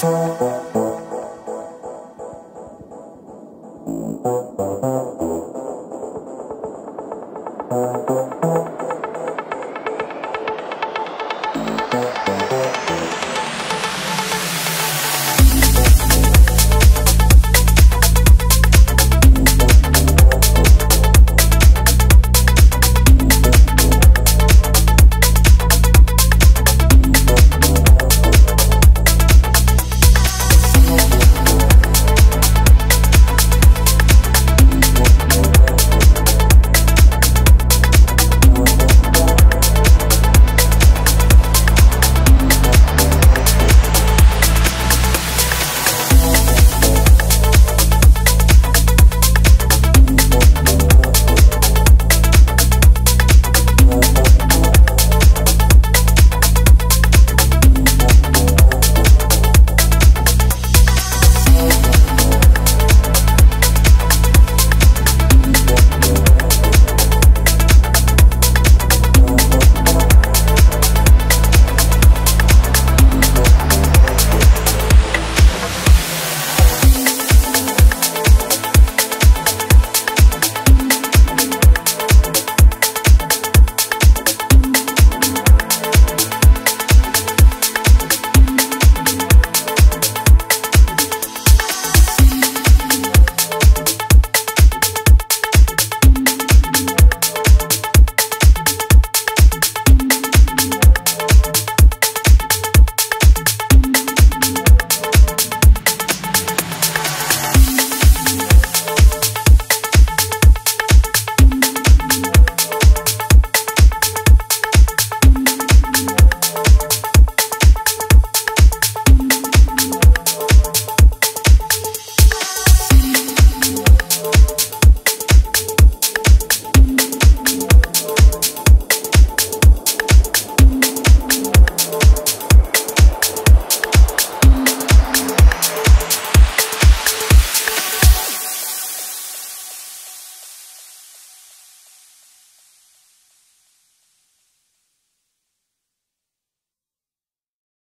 So.